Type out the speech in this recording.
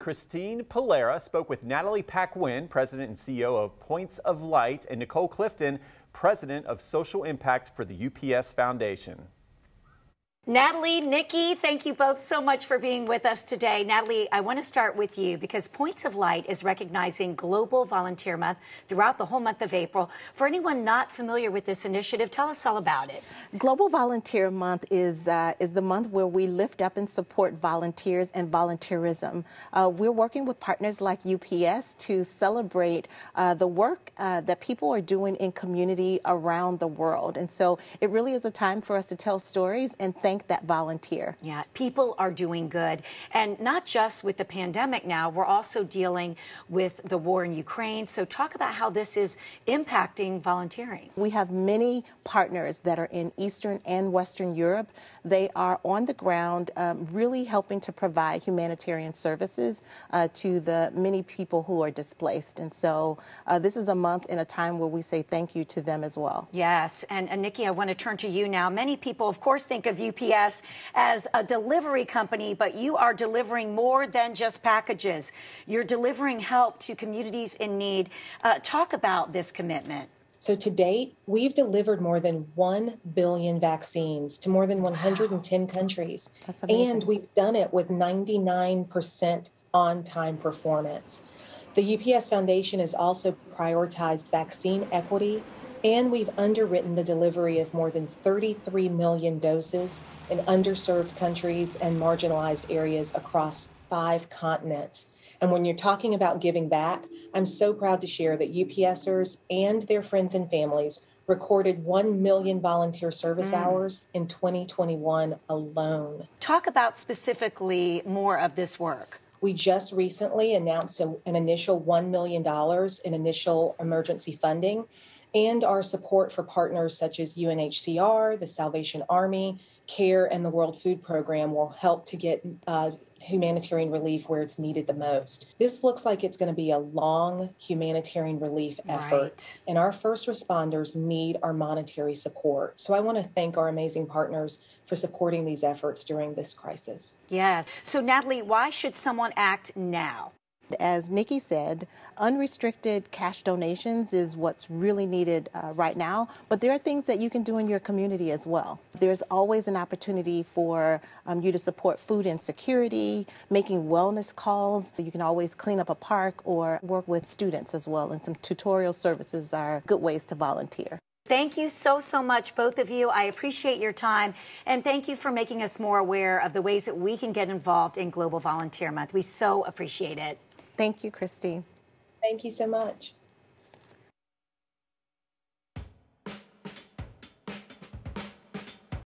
Christine Polera spoke with Natalye Paquin, President and CEO of Points of Light, and Nicole Clifton, President of Social Impact for the UPS Foundation. Natalye, Nikki, thank you both so much for being with us today. Natalye, I want to start with you because Points of Light is recognizing Global Volunteer Month throughout the whole month of April. For anyone not familiar with this initiative, tell us all about it. Global Volunteer Month is uh, is the month where we lift up and support volunteers and volunteerism. Uh, we're working with partners like UPS to celebrate uh, the work uh, that people are doing in community around the world, and so it really is a time for us to tell stories and thank thank that volunteer. Yeah, people are doing good. And not just with the pandemic now, we're also dealing with the war in Ukraine. So, talk about how this is impacting volunteering. We have many partners that are in Eastern and Western Europe. They are on the ground, um, really helping to provide humanitarian services uh, to the many people who are displaced. And so, uh, this is a month in a time where we say thank you to them as well. Yes. And, and Nikki, I want to turn to you now. Many people, of course, think of UPS UPS as a delivery company, but you are delivering more than just packages. You're delivering help to communities in need. Uh, talk about this commitment. So, to date, we've delivered more than 1 billion vaccines to more than 110 wow. countries. And we've done it with 99% on time performance. The UPS Foundation has also prioritized vaccine equity and we've underwritten the delivery of more than 33 million doses in underserved countries and marginalized areas across five continents. And when you're talking about giving back, I'm so proud to share that UPSers and their friends and families recorded 1 million volunteer service mm. hours in 2021 alone. Talk about specifically more of this work. We just recently announced an initial $1 million in initial emergency funding and our support for partners such as UNHCR, the Salvation Army, CARE, and the World Food Program will help to get uh, humanitarian relief where it's needed the most. This looks like it's going to be a long humanitarian relief effort, right. and our first responders need our monetary support. So I want to thank our amazing partners for supporting these efforts during this crisis. Yes. So, Natalye, why should someone act now? As Nikki said, unrestricted cash donations is what's really needed uh, right now, but there are things that you can do in your community as well. There's always an opportunity for um, you to support food insecurity, making wellness calls. You can always clean up a park or work with students as well, and some tutorial services are good ways to volunteer. Thank you so, so much, both of you. I appreciate your time. And thank you for making us more aware of the ways that we can get involved in Global Volunteer Month. We so appreciate it. Thank you, Christine. Thank you so much.